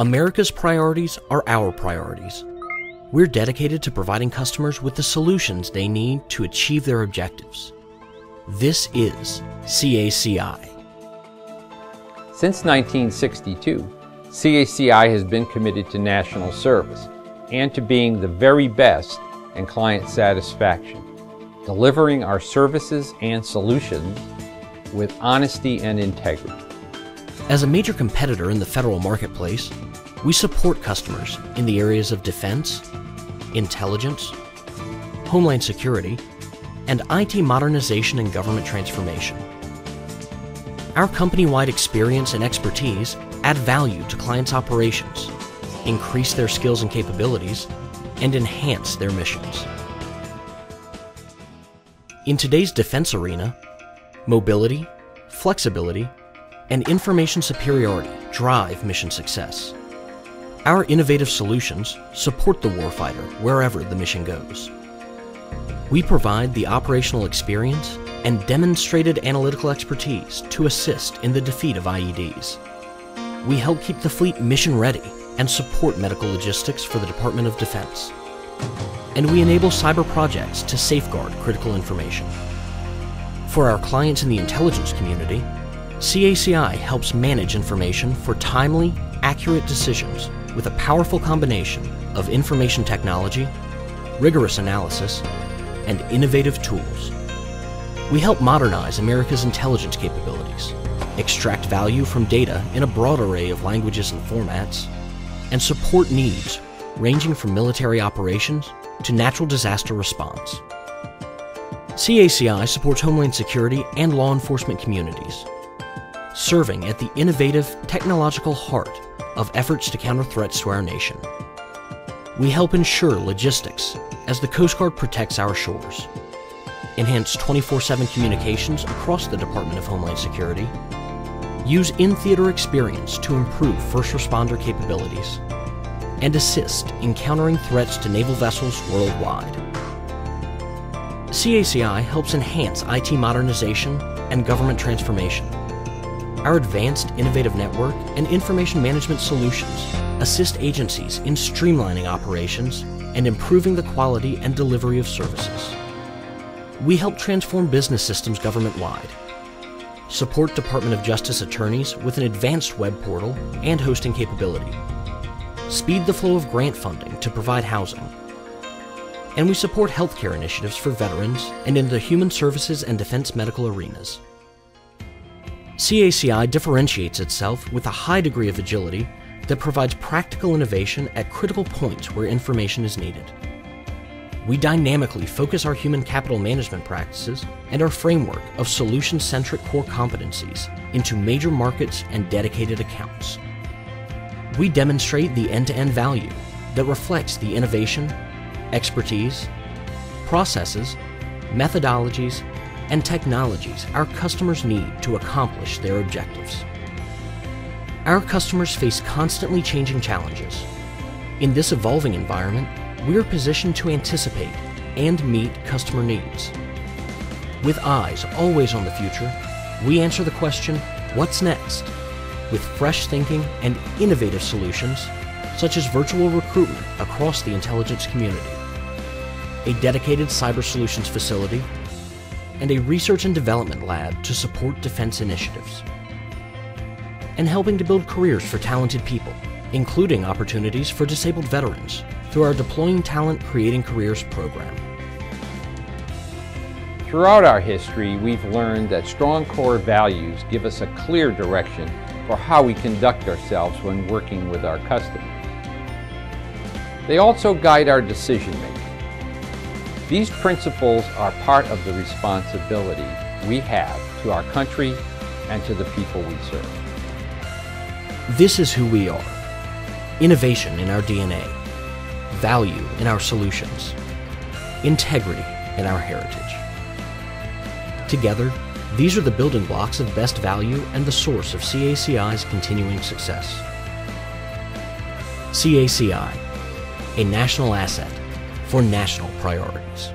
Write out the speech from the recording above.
America's priorities are our priorities. We're dedicated to providing customers with the solutions they need to achieve their objectives. This is CACI. Since 1962, CACI has been committed to national service and to being the very best in client satisfaction, delivering our services and solutions with honesty and integrity. As a major competitor in the federal marketplace, we support customers in the areas of defense, intelligence, homeland security, and IT modernization and government transformation. Our company wide experience and expertise add value to clients' operations, increase their skills and capabilities, and enhance their missions. In today's defense arena, mobility, flexibility, and information superiority drive mission success. Our innovative solutions support the warfighter wherever the mission goes. We provide the operational experience and demonstrated analytical expertise to assist in the defeat of IEDs. We help keep the fleet mission ready and support medical logistics for the Department of Defense. And we enable cyber projects to safeguard critical information. For our clients in the intelligence community, CACI helps manage information for timely, accurate decisions with a powerful combination of information technology, rigorous analysis, and innovative tools. We help modernize America's intelligence capabilities, extract value from data in a broad array of languages and formats, and support needs ranging from military operations to natural disaster response. CACI supports Homeland Security and law enforcement communities, serving at the innovative technological heart of efforts to counter threats to our nation. We help ensure logistics as the Coast Guard protects our shores, enhance 24 7 communications across the Department of Homeland Security, use in theater experience to improve first responder capabilities, and assist in countering threats to naval vessels worldwide. CACI helps enhance IT modernization and government transformation. Our advanced innovative network and information management solutions assist agencies in streamlining operations and improving the quality and delivery of services. We help transform business systems government-wide, support Department of Justice attorneys with an advanced web portal and hosting capability, speed the flow of grant funding to provide housing, and we support healthcare initiatives for veterans and in the human services and defense medical arenas. CACI differentiates itself with a high degree of agility that provides practical innovation at critical points where information is needed. We dynamically focus our human capital management practices and our framework of solution centric core competencies into major markets and dedicated accounts. We demonstrate the end to end value that reflects the innovation, expertise, processes, methodologies, and technologies our customers need to accomplish their objectives. Our customers face constantly changing challenges. In this evolving environment, we're positioned to anticipate and meet customer needs. With eyes always on the future, we answer the question, what's next? With fresh thinking and innovative solutions, such as virtual recruitment across the intelligence community, a dedicated cyber solutions facility, and a research and development lab to support defense initiatives, and helping to build careers for talented people, including opportunities for disabled veterans through our Deploying Talent Creating Careers program. Throughout our history, we've learned that strong core values give us a clear direction for how we conduct ourselves when working with our customers. They also guide our decision making. These principles are part of the responsibility we have to our country and to the people we serve. This is who we are. Innovation in our DNA, value in our solutions, integrity in our heritage. Together, these are the building blocks of best value and the source of CACI's continuing success. CACI, a national asset for national priorities.